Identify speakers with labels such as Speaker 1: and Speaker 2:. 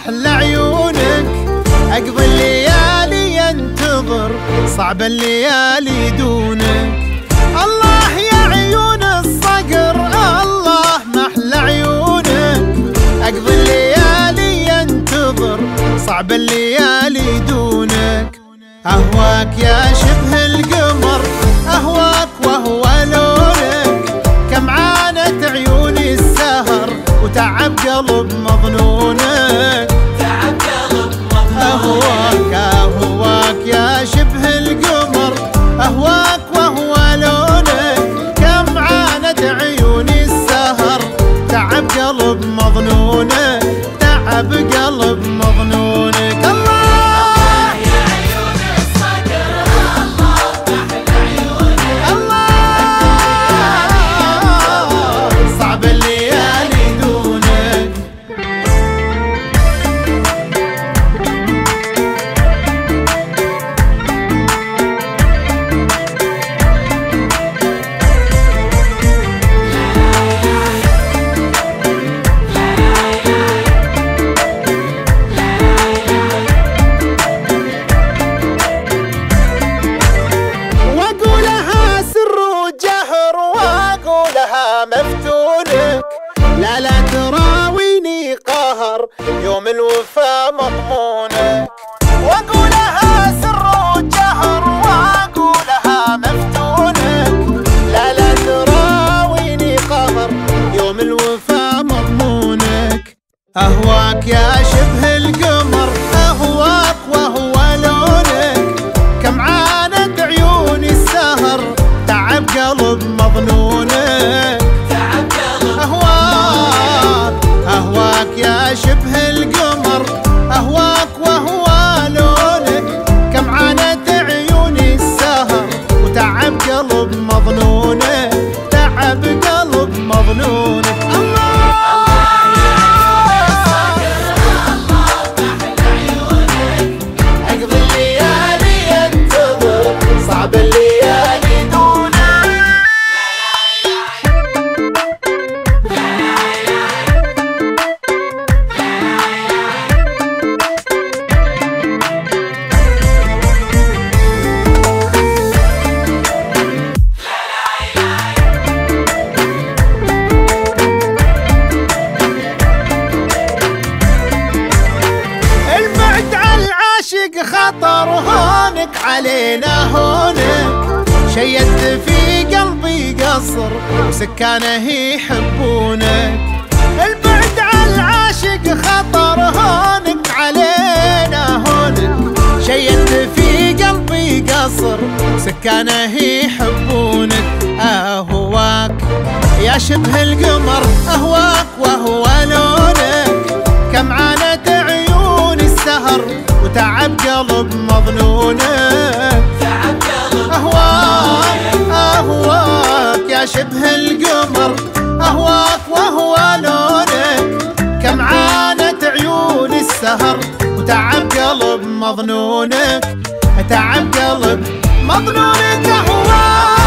Speaker 1: محلى عيونك أقضي الليالي ينتظر صعب الليالي دونك. الله يا عيون الصقر الله محلى عيونك أقضي الليالي ينتظر صعب الليالي دونك. أهواك يا شبه القمر أهواك وهو لونك. كم عانت عيوني السهر وتعب قلب مظنونك. مظنونك تعب مفتونك. لا لا تراويني قهر يوم الوفا مضمونك. وأقولها سر وجهر وأقولها مفتونك. لا لا تراويني قهر يوم الوفا مضمونك. أهواك يا شبه على العاشق خطر هونك علينا هونك. شيدت في قلبي قصر وسكانه يحبونك. البعد على العاشق خطر هونك علينا هونك. شيدت في قلبي قصر سكانه يحبونك. أهواك يا شبه القمر أهواك وهو لونك. كم عانت عيون السهر وتعب قلب مظنونك
Speaker 2: تعب قلب
Speaker 1: أهواك أهواك يا شبه القمر. أهواك وهو لونك كم عانت عيون السهر. وتعب قلب مظنونك. تعب قلب مظنونك أهواك.